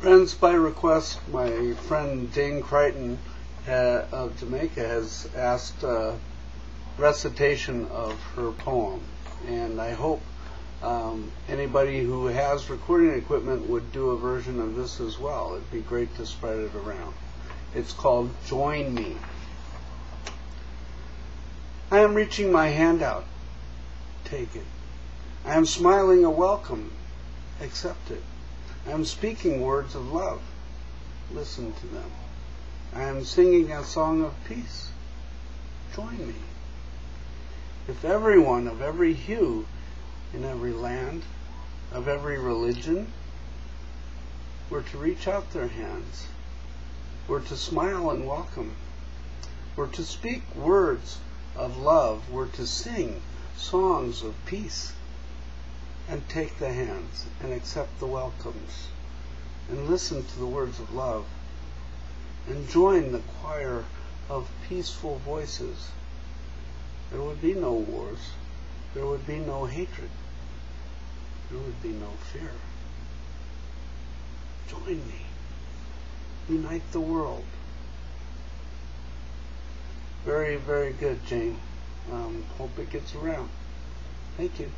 Friends, by request, my friend Jane Crichton uh, of Jamaica has asked a recitation of her poem, and I hope um, anybody who has recording equipment would do a version of this as well. It'd be great to spread it around. It's called Join Me. I am reaching my hand out. Take it. I am smiling a welcome. Accept it. I am speaking words of love. Listen to them. I am singing a song of peace. Join me. If everyone of every hue, in every land, of every religion, were to reach out their hands, were to smile and welcome, were to speak words of love, were to sing songs of peace, and take the hands and accept the welcomes and listen to the words of love and join the choir of peaceful voices, there would be no wars, there would be no hatred, there would be no fear. Join me. Unite the world. Very, very good, Jane. Um, hope it gets around. Thank you.